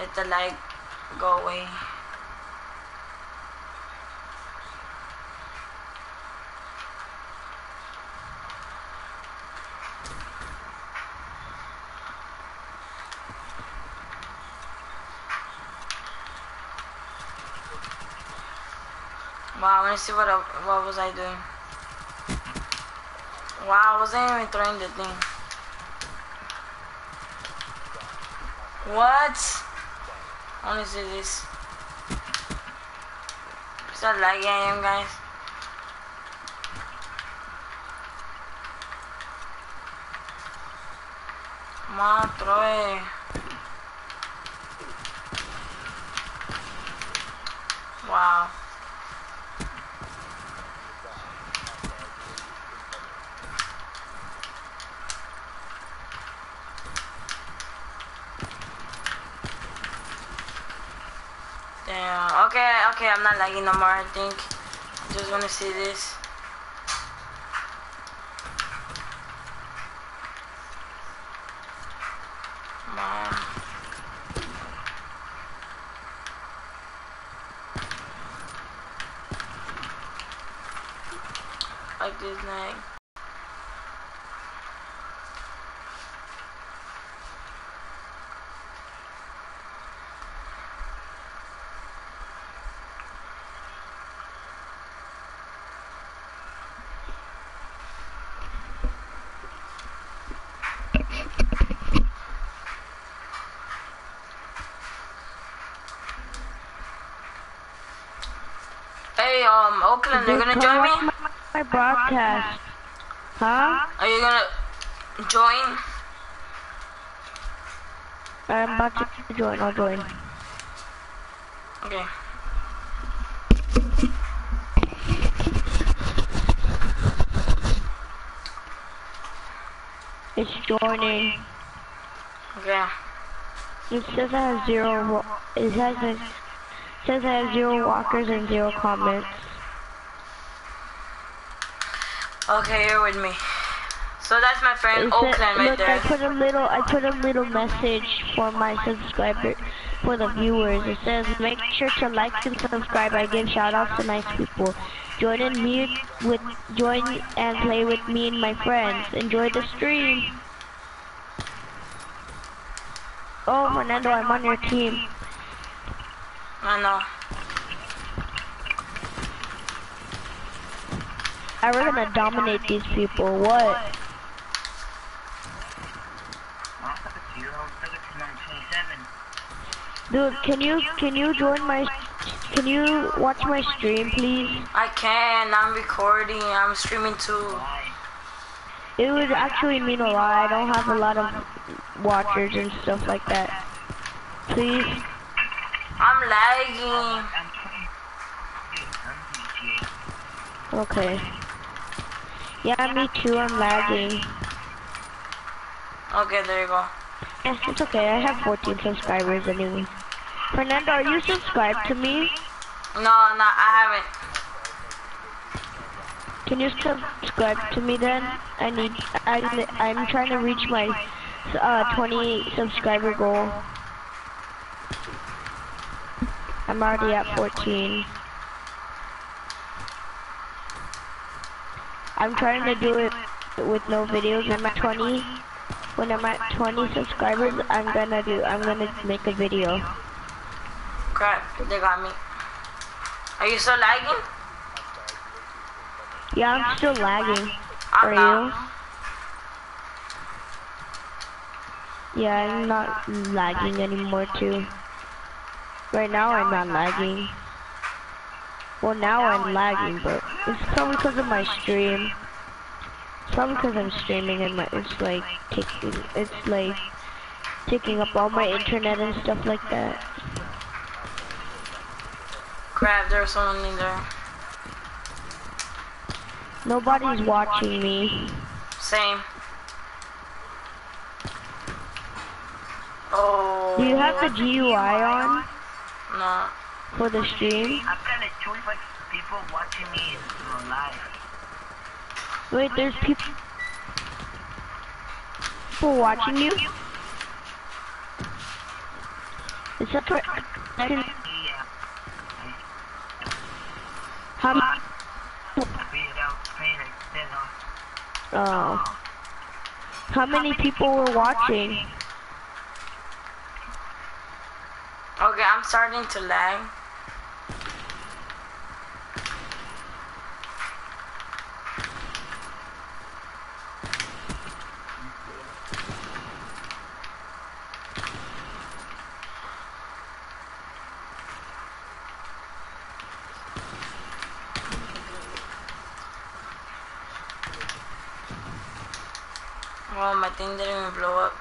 Let the light go away. Wow, let me see what I, what was I doing. Wow, I wasn't even throwing the thing. What? I want to see this. Is that laggy I am, guys? Come. Wow. Damn. Okay, I'm not lagging no more, I think. I just wanna see this. Like this lag. Hey, um, Oakland, you gonna join me? My, my broadcast. Huh? Are you gonna join? I'm about to join. I'll join. Okay. It's joining. Okay. It says I have zero. It has a, says I have zero walkers and zero comments. Okay, you're with me. So that's my friend It Oakland said, right look, I there. put a little. I put a little message for my subscriber, for the viewers. It says, make sure to like and subscribe. I give shout outs to nice people. Join in me with join and play with me and my friends. Enjoy the stream. Oh, Fernando, I'm on your team. I know. I we're gonna dominate these people. What? Dude, can you can you join my can you watch my stream please? I can. I'm recording. I'm streaming too. It would actually mean a lot. I don't have a lot of watchers and stuff like that. Please. I'm lagging. Okay. Yeah, me too. I'm lagging. Okay, there you go. Eh, it's okay. I have 14 subscribers anyway. Fernando, are you subscribed to me? No, no, I haven't. Can you subscribe to me then? I need. I, I'm trying to reach my uh, 20 subscriber goal. I'm already at 14. I'm trying to do it with no videos. I'm at 20. When I'm at 20 subscribers, I'm gonna do. I'm gonna make a video. Crap, they got me. Are you still lagging? Yeah, I'm still lagging. I'm Are not. you? Yeah, I'm not lagging anymore too. Right now I'm not lagging. Well, now I'm lagging, but it's probably because of my stream. It's probably because I'm streaming and my, it's like taking, it's like taking up all my internet and stuff like that. Crap, there's someone in there. Nobody's watching me. Same. Oh. Do you have the GUI on No. for the stream? I've got a choice of people watching me in live. Wait, there's people watching you? Up for Yeah. how, m- Without paying like ten dollars. oh. How many people were watching? Okay, I'm starting to lag. Well, my thing didn't even blow up.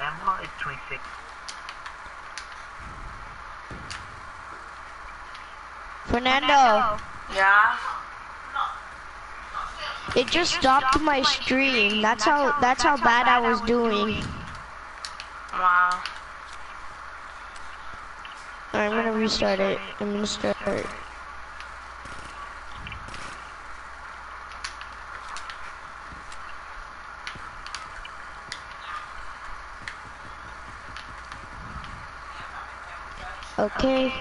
Ammo is 26. Fernando, Yeah? It just stopped my stream. That's how, that's how bad I was doing. Wow. Alright, I'm gonna restart it. I'm gonna start. Okay.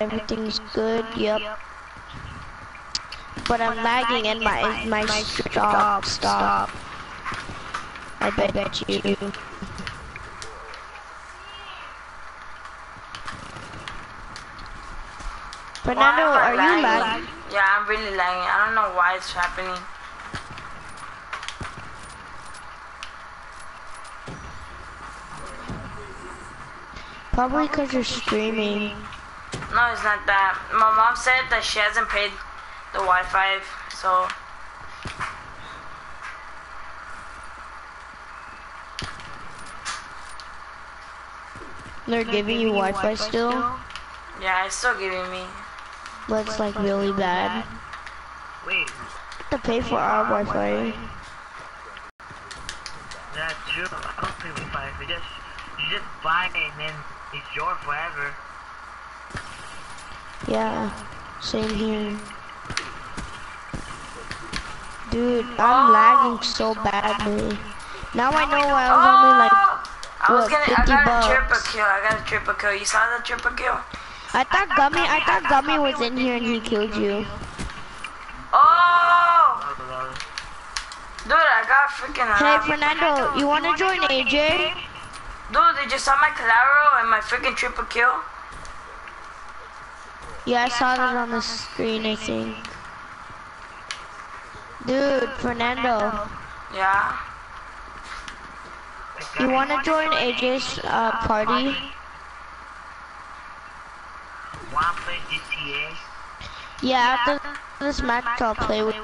Everything's good, yep. But I'm lagging and my my stop stop. I bet, you. Fernando, are am you lagging? lagging? Yeah, I'm really lagging. I don't know why it's happening. Probably because you're streaming. No, it's not that. My mom said that she hasn't paid the Wi-Fi, so They're giving you Wi-Fi still, yeah, it's still giving me. but it's like really bad. Wait, To pay for our Wi-Fi. that's true. I don't pay with five. You just, you just buy it and then it's yours forever. Yeah, same here. Dude, I'm lagging so badly. Now I know why I was only like, oh, I was what, gonna. I 50 got a triple kill. I got a triple kill. You saw the triple kill? I thought Gummy, I thought Gummy was in here and he killed you. Oh, Oh, dude, I got freaking. Hey Fernando, you wanna join AJ? Dude, did you saw my collateral and my freaking triple kill? Yeah, I saw that on the screen, I think. Dude, Fernando, Yeah. You wanna join AJ's uh, party? Wanna play GTA? Yeah, after this match I'll play with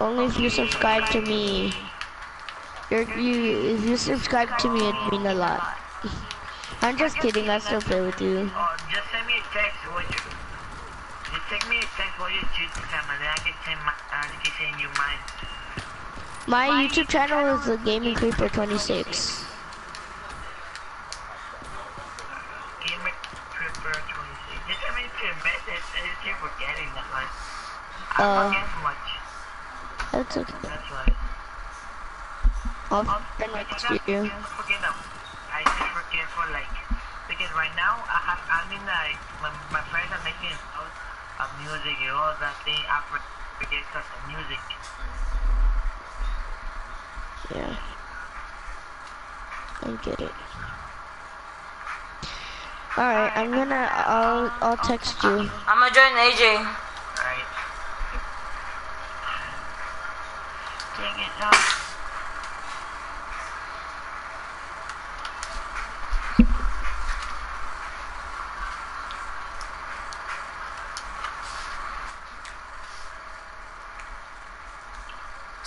Only if you subscribe to me. You're, you, if you subscribe to me, it'd mean a lot. I'm just kidding, I still play with you. Oh, just send me a text what you. Just send me a text what your YouTube channel, and then I can send my, uh, I can send you mine. My YouTube channel is the Gaming Creeper 26. Gamer Tripper 26. Just send me a message. I just keep forgetting that one. I Uh. forget too much. That's okay. That's why. I'll Oh, friend I request forgot- you. I forget them. I just forget for like because right now I have I'm in like my, my friends are making out of music and all that thing. I forget because of music. Yeah. I get it. Alright, I'm gonna, I'll, I'll text you. I'm gonna join AJ. Right. Dang it, no.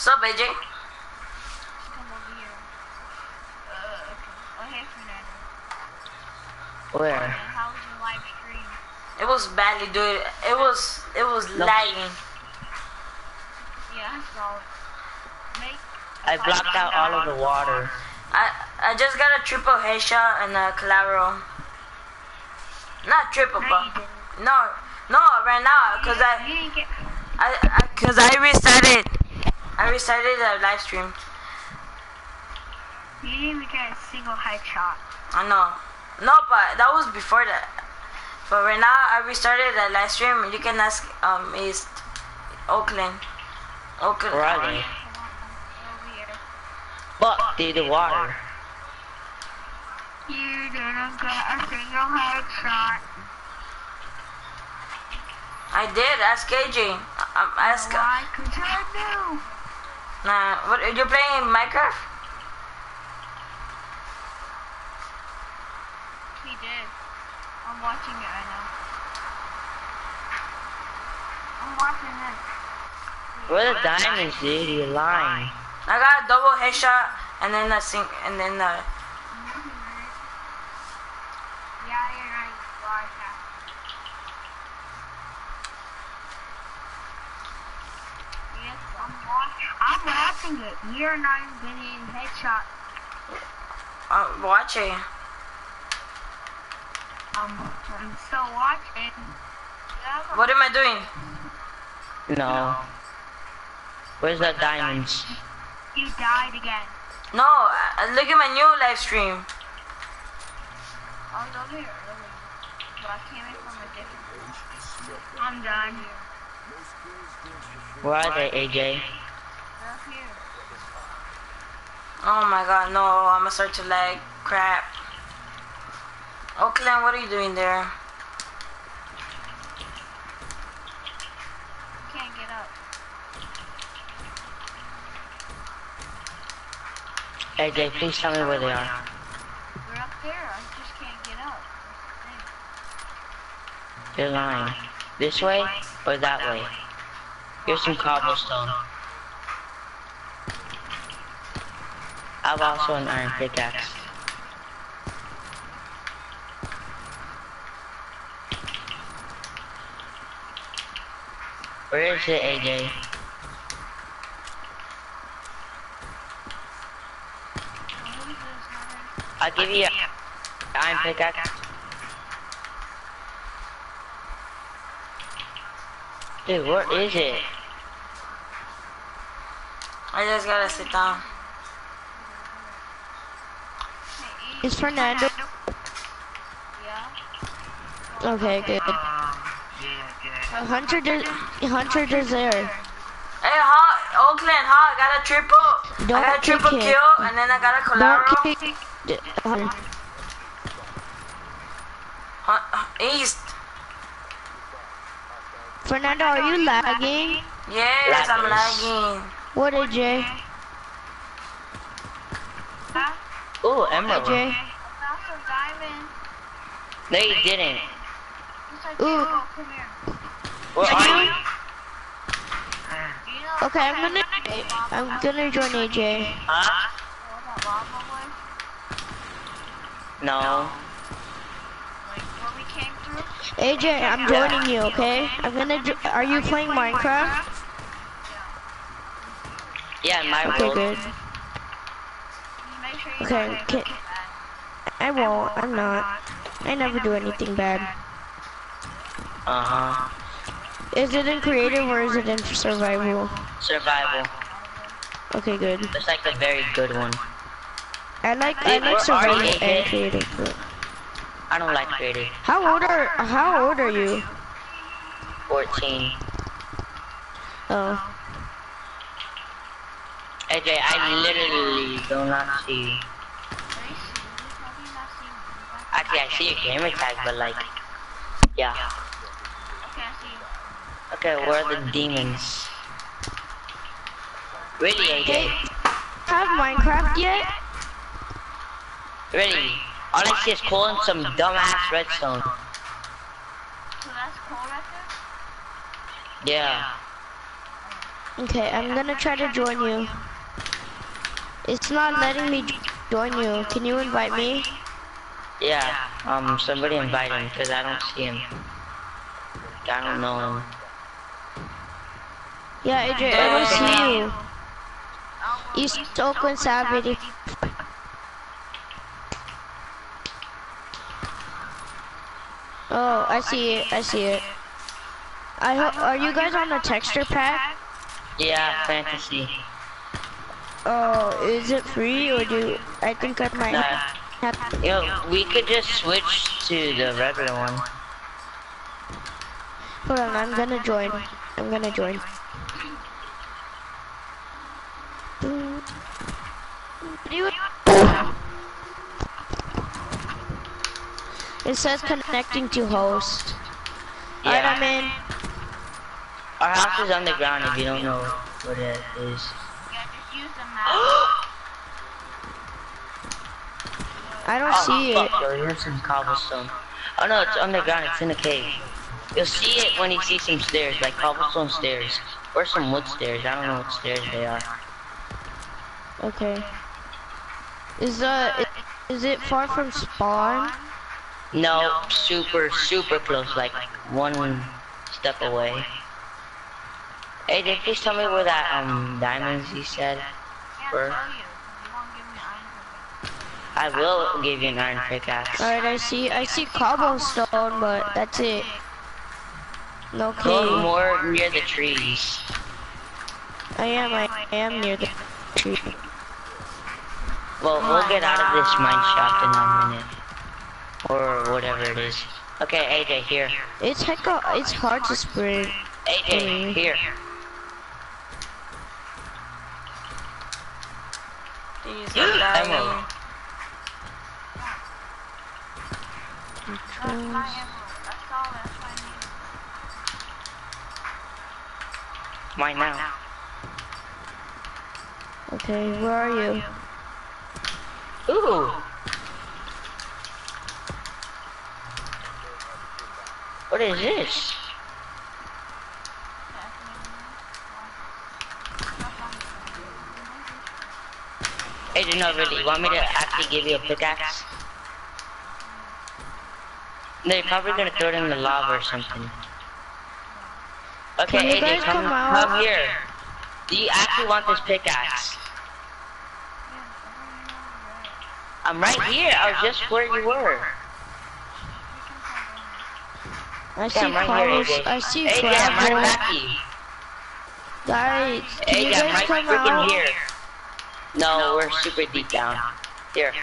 What's up, AJ? Come over here. Uh, okay. Oh, hey, Fernando. Where? And how was your live stream? It was badly, dude. It was, it was No. lagging. Yeah, I saw it. Make, I I blocked out all of the water. I I just got a triple headshot and a collateral. Not triple, No, but no, no, right now, cause You I. I, I cause I restarted, I restarted the live stream. You didn't even get a single headshot. I know, no, but that was before that. But right now, I restarted the live stream. You can ask um East Oakland, Oakland. Where are they? Over here. Fuck, dude, the water. You didn't get a single headshot. I did ask AJ. Um, ask. Why? Cause I knew. Nah, what? You're playing Minecraft? He did. I'm watching it right now. I'm watching it. Where are the diamonds, dude? You're lying. I got a double headshot and then a sink and then uh Yeah, you're right. Why? Yes, I'm watching. It. You're not even getting headshot. I'm watching. Um, I'm still watching. What am I doing? No. Where's the diamonds? You died again. No, uh, look at my new live stream. I was over here earlier. But I came in from a different I'm done. Where are they, AJ? They're up here. Oh my god, no, I'm gonna start to lag. Crap. Oakland, what are you doing there? Can't get up. AJ, please tell me where they are. They're up there. I just can't get up. That's You're lying. This way or that way? Here's some cobblestone. I have also an iron pickaxe. Where is it, AJ? I'll give you an iron pickaxe. Dude, where is it? I just gotta sit down. Is Fernando? Yeah. Okay, good. Um, yeah, yeah. Hunter, does, Hunter is there. Hey, Hawk, Oakland, Hawk, I got a triple. Don't I got a triple kill and then I got a collateral. Don't kick. d- East. Fernando, are you lagging? Yes, I'm lagging. What, AJ? Huh? Ooh, emerald. AJ? I found some diamonds. No, you didn't. Yes, I did. Ooh. Oh. Where are you? Do you know Okay, I'm gonna, I'm gonna join AJ. Huh? what that lava was? No. AJ, I'm joining you, okay? I'm gonna, are you playing Minecraft? Yeah, in my Okay, world. good. Just make sure you Okay, can- I won't, I'm not. I never do anything bad. Uh-huh. Is it in creative or is it in survival? Survival. Okay, good. It's like a very good one. I like, I like survival and creative. I don't like creative. How old are, how old are you? 14. Oh, AJ, I literally do not see you. Let see. You probably not seen me. Actually, I see your gamer tag, but like, yeah. Okay, I see you. Okay, where are the demons? Really, AJ? have Minecraft yet? Really? All I see is coal and some dumbass redstone. So that's cool right there? Yeah. Okay, I'm gonna try to join you. It's not letting me join you. Can you invite me? Yeah. Um, somebody invite him, because I don't see him. I don't know him. Yeah, AJ, I don't see you. I'll East Oakland Savage. Oh, I see it. I see it. I hope. Are you guys on the texture pack? Yeah, fantasy. Oh, is it free or do I think I might Nah. have? Yo, we could just switch to the regular one. Hold on, I'm gonna join. I'm gonna join. It says connecting to host. Alright, I'm Yeah. in. Our house is underground if you don't know what it is. Yeah, just use the map. I don't Oh, see it. fuck, yo, here's some cobblestone. Oh no, it's underground, it's in a cave. You'll see it when you see some stairs, like cobblestone stairs. Or some wood stairs, I don't know what stairs they are. Okay. Is uh, is it far from spawn? No, super, super close, like one step away. Hey, did please tell me where that um diamonds you said were? tell you. You won't give me iron. I will give you an iron pickaxe. Alright, I see. I see cobblestone, but that's it. No Go cave. more near the trees. I am. I am near the trees. Well, we'll get out of this mine shaft in a minute. Or whatever it is. Okay, AJ, here. It's hecka. It's hard to sprint. AJ, here. These are dying. Emerald. My emerald. That's all. That's what I need. Mine now. Okay, where are you? Ooh. What is this? AJ, not really. You want me to actually give you a pickaxe? No, you're probably gonna throw it in the lava or something. Okay, Can you AJ, come, come come here. Do you actually want this pickaxe? I'm right here. I was just where you were. I see Yeah, right I see AJ, I'm right gravel. Guys, can you AJ, I'm guys right come freaking out? here. No, we're super deep down. Here.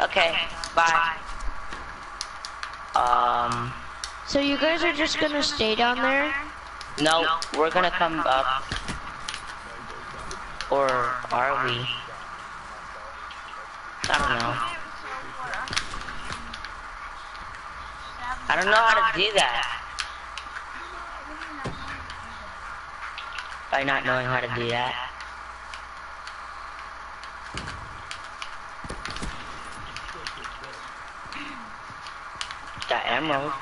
Okay, bye. Um, So you guys are just gonna stay down there? no, we're gonna come up. Or are we? I don't know. I don't know how to do that. By not knowing how to do that. That emerald.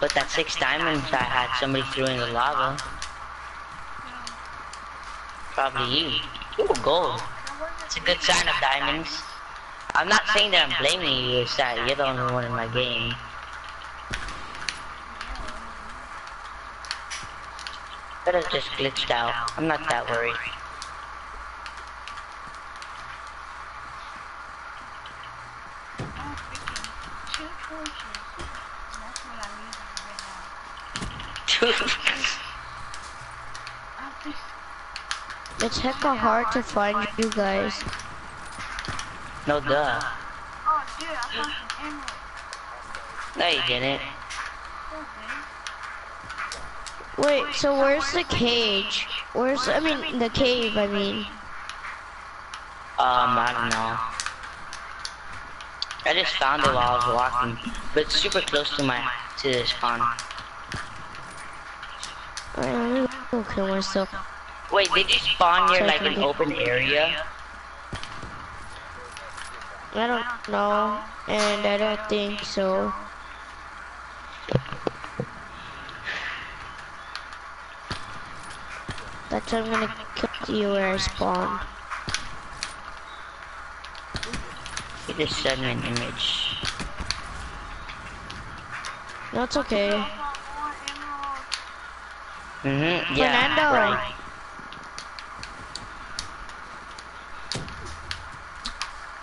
But that six diamonds I had somebody threw in the lava. Probably you. Ooh, gold. It's a good sign of diamonds. I'm not saying that I'm blaming you, it's that you're the only one in my game. Have just glitched out. I'm not that worried. Two torches. And that's what I'm using right now. I have this. It's hecka hard to find you guys. no duh. Oh, dude, I found some emeralds. No, you didn't. Wait, so where's the cage? Where's, I mean, the cave, I mean. Um, I don't know. I just found it while I was walking, but it's super close to my to the spawn. Alright, let me go kill myself. Wait, did you spawn near like an open area? I don't know, and I don't think so. That's why I'm gonna kill you where I spawn. You just sent me an image. No, it's okay. I found more emeralds. Mm-hmm. Yeah. Fernando. Right.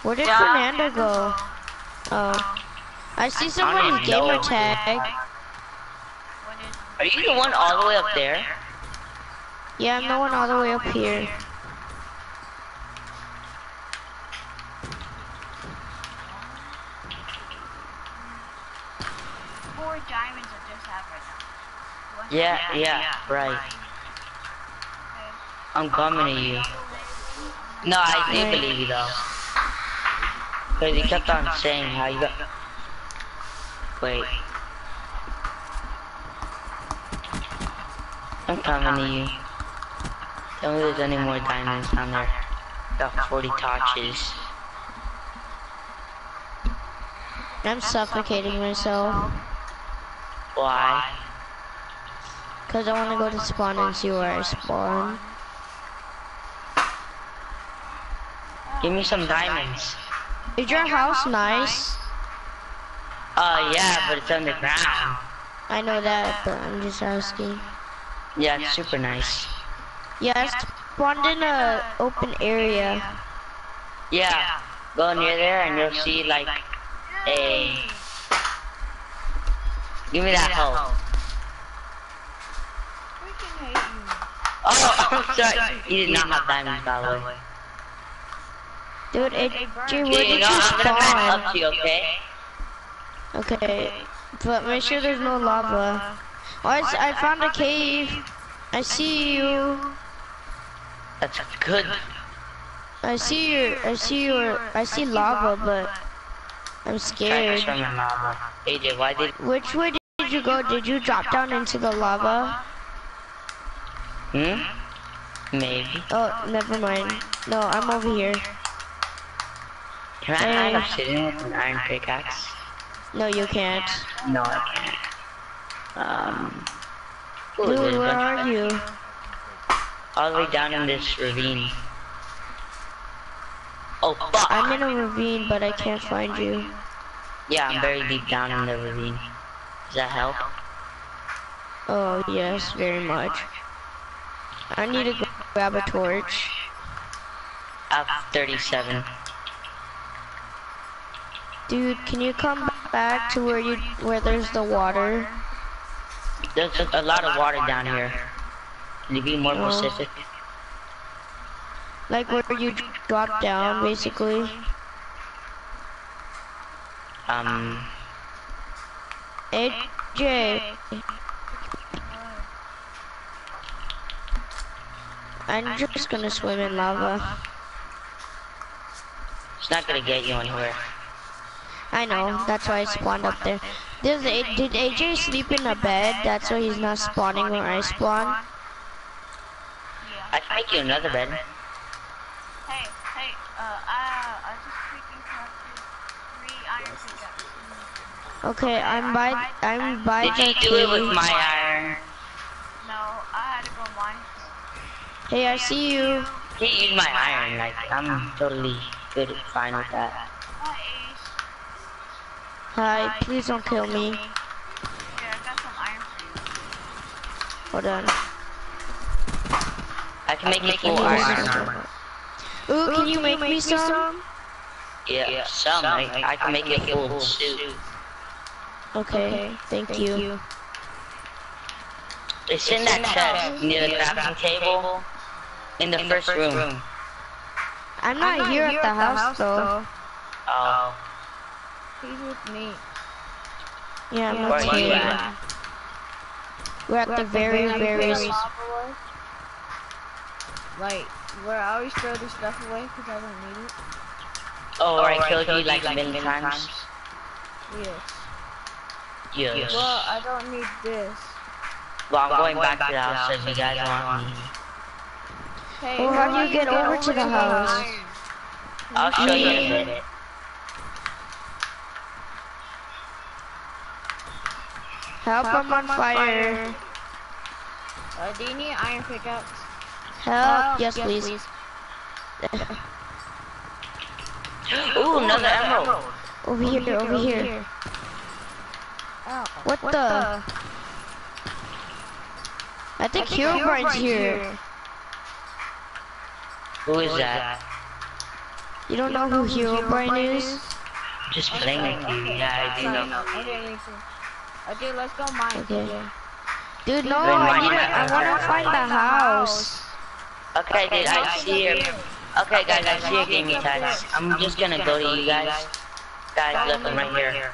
Where did Yeah. Fernando go? Oh. I see someone's even know. gamer tag. Are you the one all the way up there? Yeah, I'm the one all the way up here. four diamonds I just have right now? One Yeah, yeah, right. Okay. I'm coming to you. No, I do Right. believe you though. Cause he kept on saying how you got. Wait. I'm coming to you. Tell me there's any more diamonds down there. Got 40 torches. I'm suffocating myself. Why? Cause I wanna go to spawn and see where I spawn. Give me some diamonds. Is your house nice? Uh, yeah, but it's underground. I know that, but I'm just asking. Yeah, it's super nice. Yeah, I spawned in a open area. Yeah, go near there and you'll see like a. Give me that hoe. Freaking. Oh, I'm sorry. You did not have diamonds, by the way. Dude, it, gee, where did you you I'm gonna spawn? up to you, okay? Okay, but make sure there's no lava. Oh, I, s- I found a cave. I see you. That's good. I see you. I see you. I see lava, but I'm scared. to swim in lava. AJ, why did? Which way did you go? Did you drop down into the lava? Hmm? Maybe. Oh, never mind. No, I'm over here. Can I up sitting with an iron pickaxe? No, you can't. No, I can't. Um. Ooh, where are you? all the way down in this ravine. Oh fuck! I'm in a ravine, but I can't find you. Yeah, I'm very deep down in the ravine. Does that help? Oh, yes, very much. I need to go grab a torch. I have 37. Dude, can you come back to where you where there's the water? There's a, a lot of water down here. Can you be more specific? Like where you drop down, basically. Um, AJ. I'm just gonna swim in lava. it's not gonna get you anywhere. I know, that's why I spawned up there. Does did AJ sleep in a bed? That's why he's not spawning where I spawn. I can make you another bed. Hey, hey, uh, I, I just freaking collected three iron pickaxes. Okay, I'm by I'm by Did the you do it with my iron? No, I had to go mine. Hey, I see you. You use my iron, like, I'm totally good, fine with that. Hi, Hi, please don't kill me. Here, I got some iron for you. Hold on. I can make you full me iron this. armor. Ooh, can you make me some? Yeah, some, I, I can make you a full suit. Okay, thank you. It's in that chest near the crafting table in the first room. I'm not here at the house though. Oh, He's with me. Yeah, I'm where not are at? We're at the very, very. Like, where I always throw this stuff away because I don't need it. Oh, where I oh, killed you like a million times? Yes. Yes. Well, I don't need this. Well, I'm going back to the house if you guys want me. Hey, Well, how do you get over to the house? iron? I'll show you in a minute. Help, I'm on fire. Uh, do you need iron pickaxe? Help, yes, please. Ooh, another emerald. Over here, over here. Oh. What the? I think hero Herobrine's here. Who is that? You don't know who Hero Herobrine is? Just playing with you. Yeah, I do know. Okay, me too. Okay, let's go mine. Okay. Dude, no, Then I mine need to, I wanna find the house. Okay, dude, I see your. Okay, guys, I see your gaming tags. I'm just gonna go to you guys. Guys, look, I'm right here.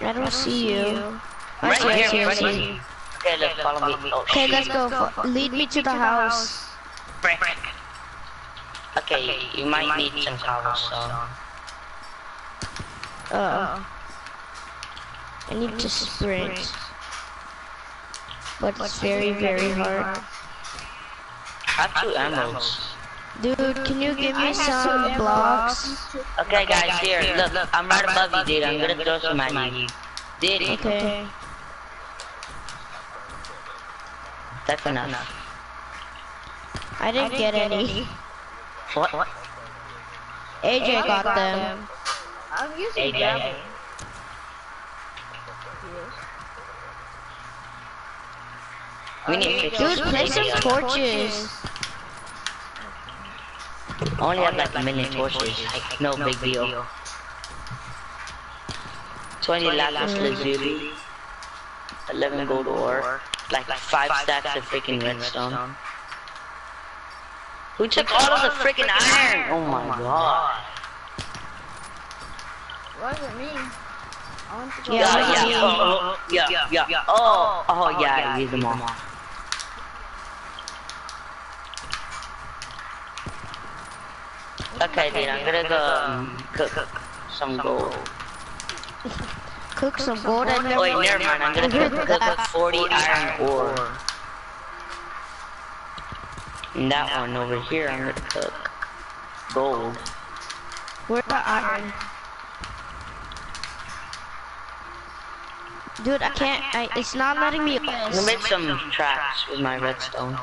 I don't see you. I'm I see, I right see, here, I right see. here. Okay, look, follow me. Oh, Okay, let's go. Lead me to the house. Frick. Okay, you might need some cobblestone. Uh, I need to sprint. But it's very, very hard. I have two emeralds. Dude, can you give me some blocks? Okay, guys, here, look, look, I'm right above you, dude. I'm gonna throw some at you. Dude, Okay. that's enough. I didn't get any. What? What? AJ got them. I'm using AJ. gravel. We need to Dude, this play some video. torches. I only have like a million torches. Like, no big deal. 20 lapis lazuli. 11 gold ore. Like 5 stacks of freaking redstone. Who took all of the freaking iron? Oh, oh my god. Wasn't me. I want to go oh, oh, Yeah, Yeah, yeah. yeah, oh, oh, yeah, yeah, yeah. Oh, oh yeah, I used them all. Okay, dude, I'm gonna go um, cook some gold. Cook some gold and Oh, wait, never mind. I'm gonna cook, cook 40 iron ore. And that one over here, I'm gonna cook gold. Where's the iron? Dude, I can't. I, it's not letting me. I'm gonna make some traps with my redstone.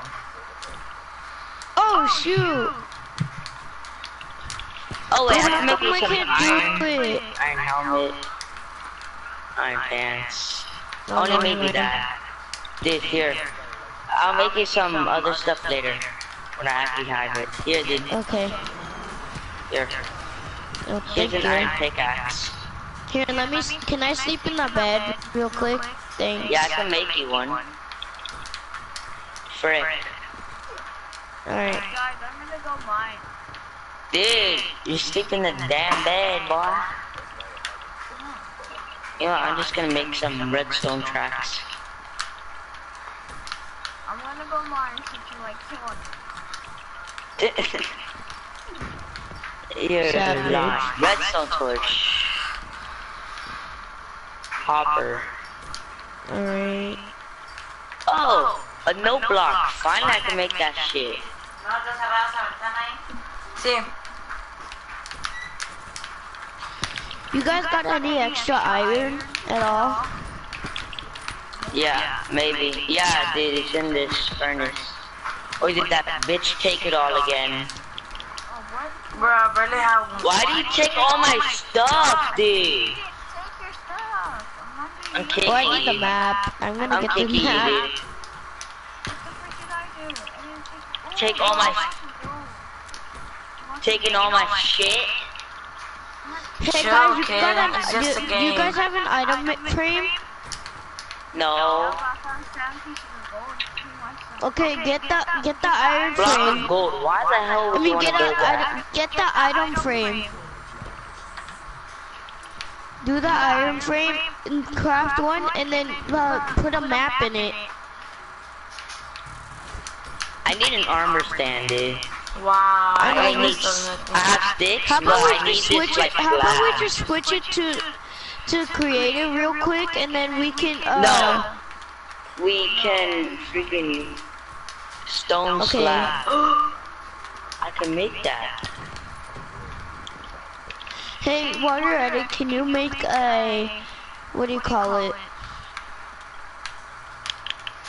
Oh shoot! Oh wait, How I'm come making I some can't iron, do it? iron helmet, iron pants. Oh, no, Only no, maybe no. that. Dude, here. I'll make you some other stuff later. When I actually have it. Here, dude. Okay. Here. Oh, Here's an iron pickaxe. Here, let me. Can I sleep in the bed real quick? Thanks. Yeah, I can make you one. Frick. Alright. Guys, I'm gonna go mine. Dude, you sleep in the damn bed, boy. You know, I'm just gonna make some redstone tracks. I'm gonna go mine since you like killing me. You're Savage. lying. Redstone torch. Hopper. Alright. Oh, a no block. Finally, I can make that shit. Sí. You guys got any extra iron at all? Yeah, maybe. Yeah, dude, it's in this furnace. Or did that bitch take it all again? Bro, I barely have one. Why do you take all my stuff, dude? Take your stuff. I'm not I'm kicking Oh, I need the map. I'm gonna I'm get kicking the you, map. dude. What the frick did I do? I didn't take. Take all my- I should go. I want to Taking all my shit? Hey Sure, guys, you okay, got it's an, just do, game. you guys have an item frame? No. I found seven pieces of gold. Who wants some? Okay, get the get the iron frame. gold. Why the hell I would you mean, want get to a build that? item, get the item frame. Do the iron frame, and craft one, and then uh, put a map in it. I need an armor stand, dude. Wow. I I don't need. need some I have sticks, How about we need just switch it? How about we just switch it to to creative real quick, and then we can uh. No. We can freaking stone Okay. slab. I can make that. Hey, while you're at it, can you make a what do you call it?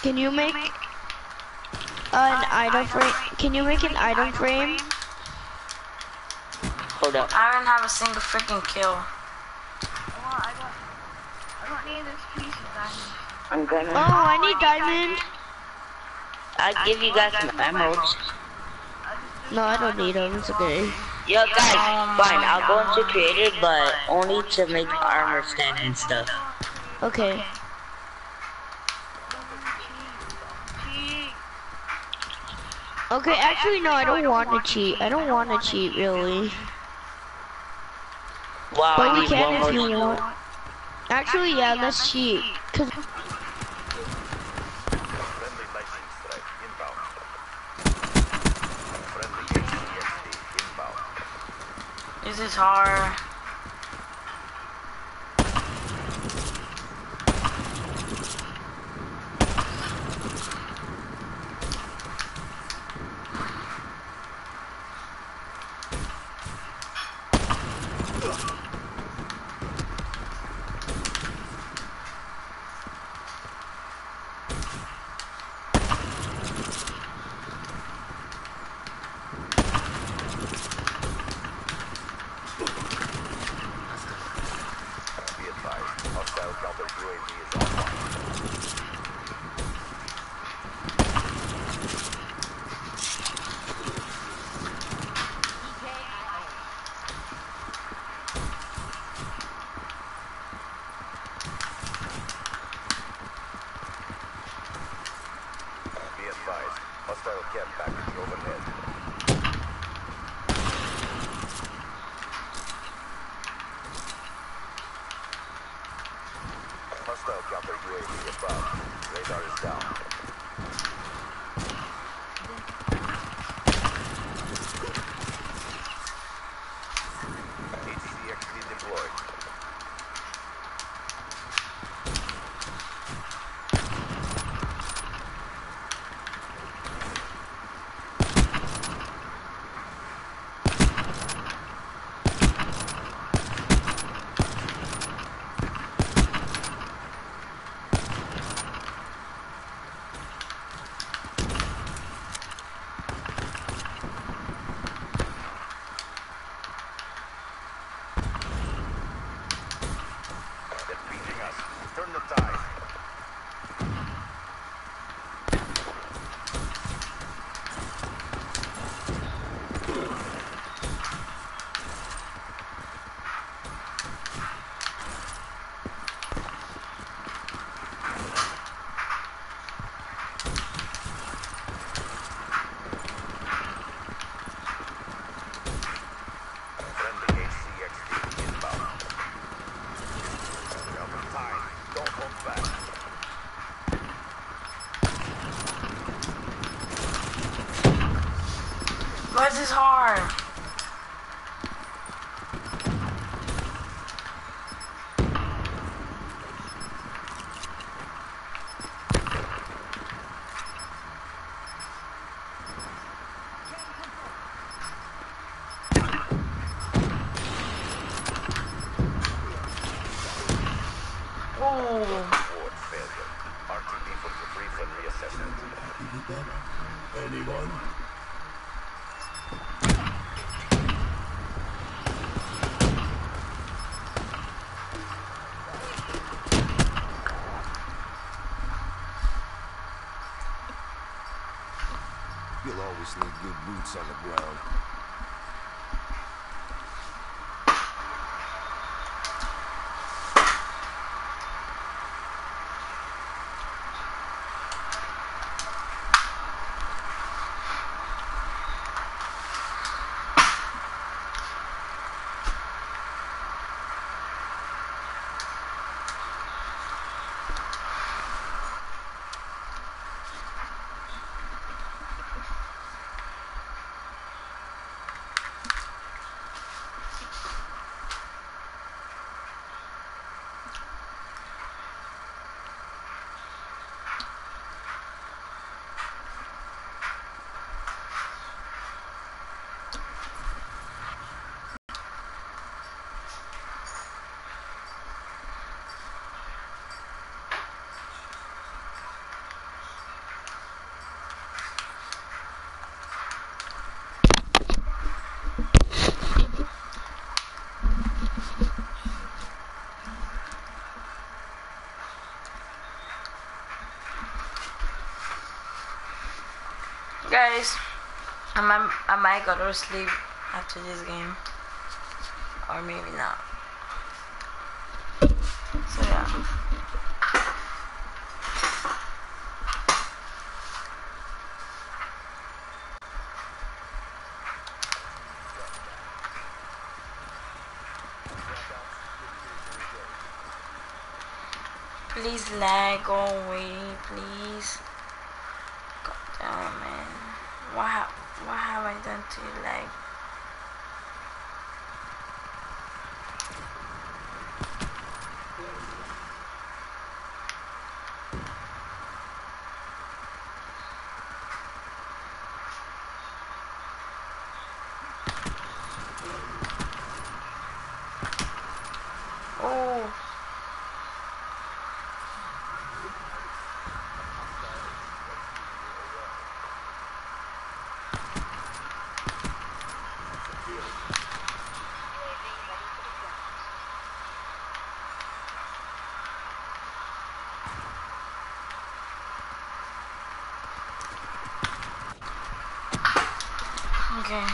Can you make an item frame? Can you make an item frame? Hold up. I don't have a single freaking kill. I'm gonna. Oh, I need diamond. I'll give you guys some emeralds. No, I don't need them. It's okay. Yo, guys, oh fine. I'll go into creative, but only to make armor stand and stuff. Okay. Okay, actually, no, I don't want to cheat. I don't want to cheat, really. Wow, but we can if you want. Actually, yeah, let's cheat. Cause this is hard. Hostile counter UAV above. Radar is down. seriously good boots on the ground. Guys, I might, I might go to sleep after this game. Or maybe not. So yeah. Please lag, go away, please. God damn, man. What, ha- what have Okay.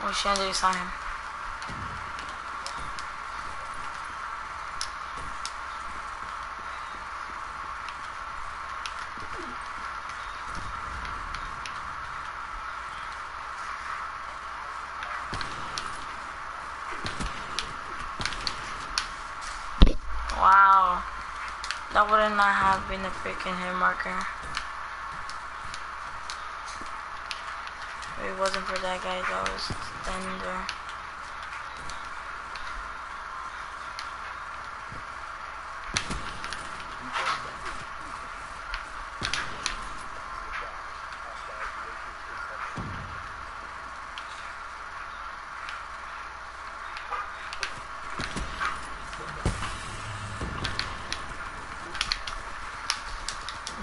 Oh, Shandry saw him. Wow. That would a freaking hit marker. If it wasn't for that guy that was standing there.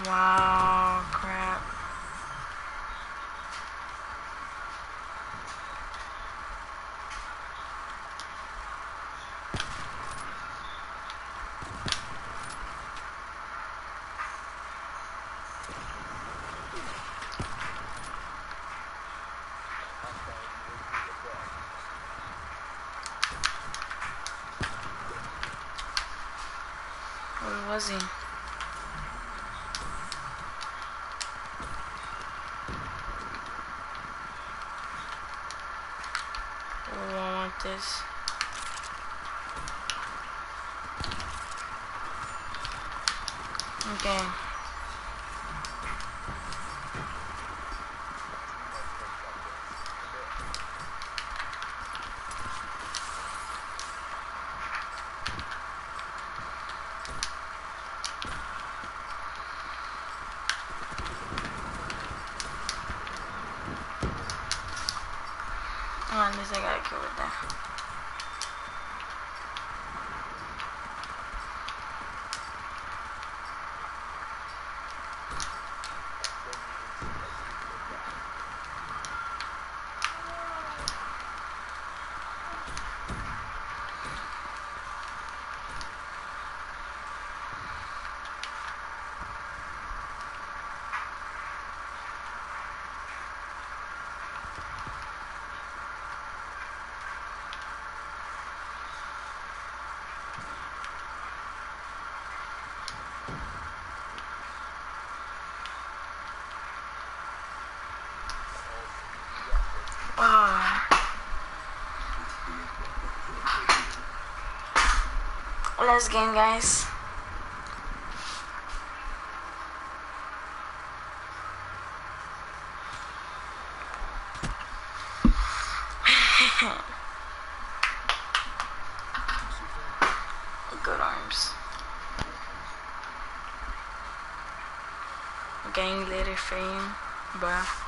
Wow, crap. Was he? Want this. Okay. Come on, this I gotta kill it there. Ah. Let's game, guys. Good arms. Gang leader fame, bruh.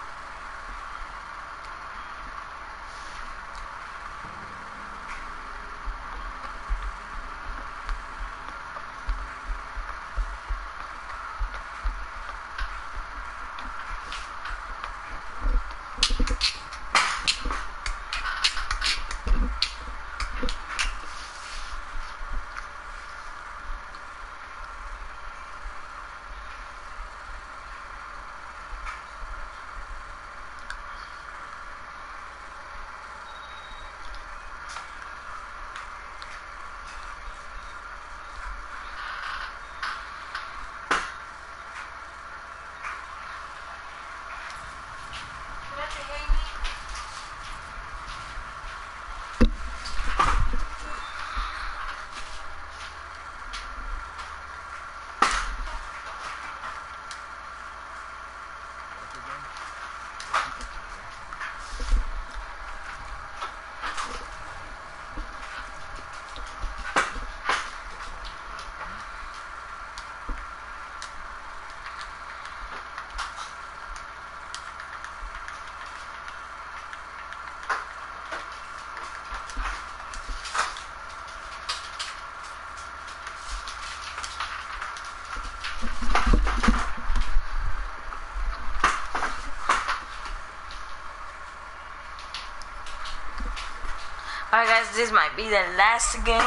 Alright guys, this might be the last game.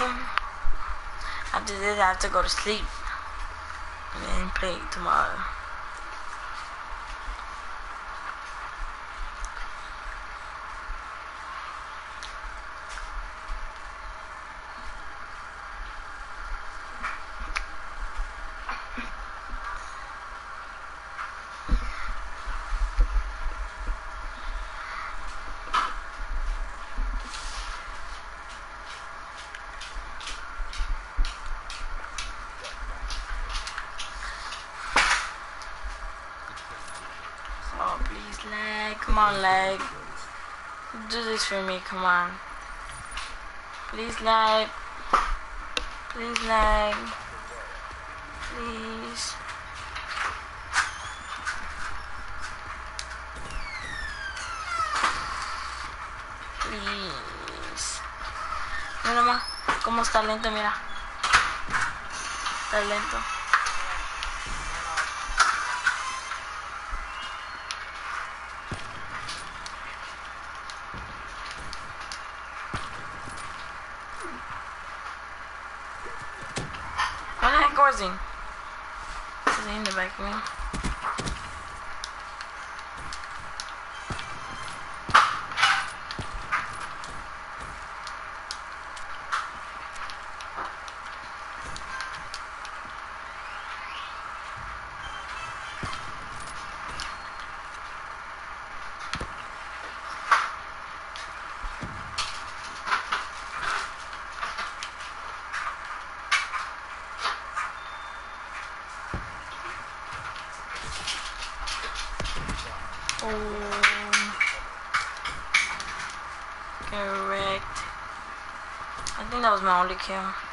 After this I have to go to sleep. And then play tomorrow. Oh please lag. Come on lag. Do this for me, come on. Please lag. Please lag. Please. Please. Mira más, cómo está lento, mira. Está lento. Was? Is he in the back of me? Oh. Correct. I think that was my only kill.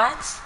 What?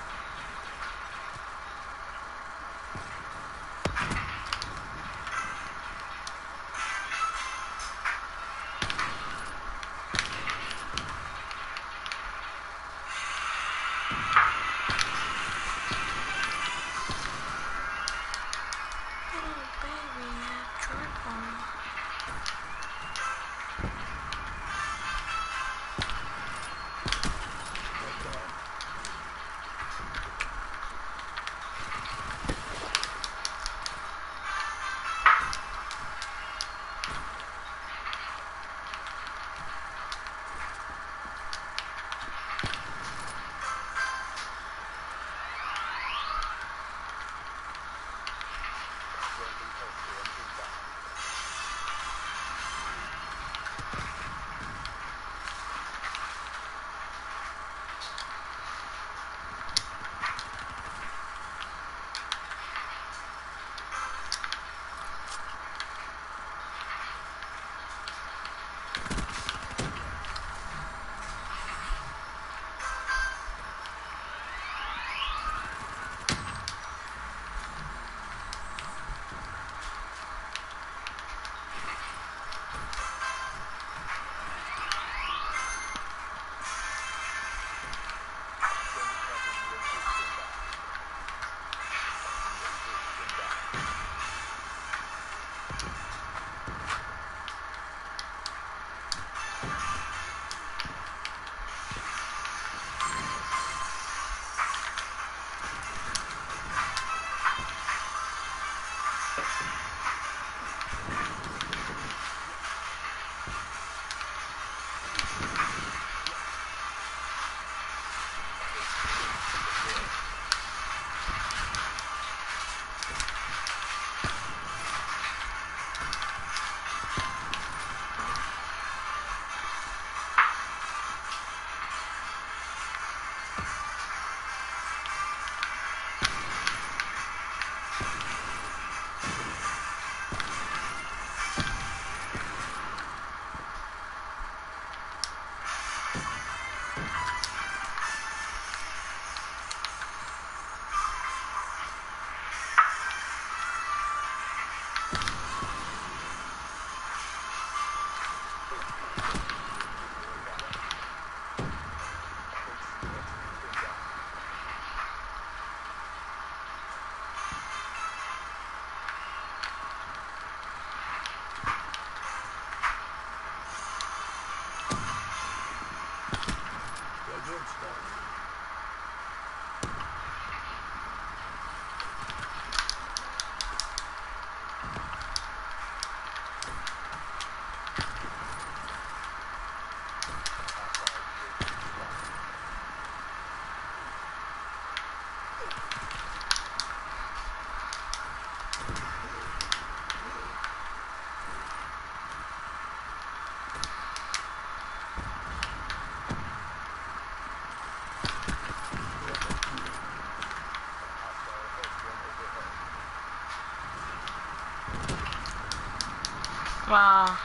Wow.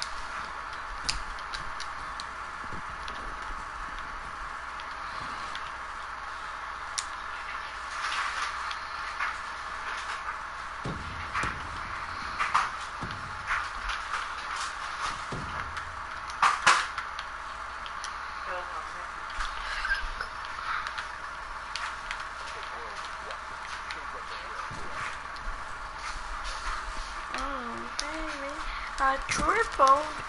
Oh, baby, a triple.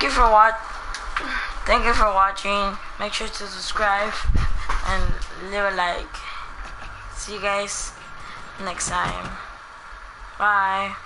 Thank you for thank you for watching. Make sure to subscribe and leave a like. See you guys next time. Bye.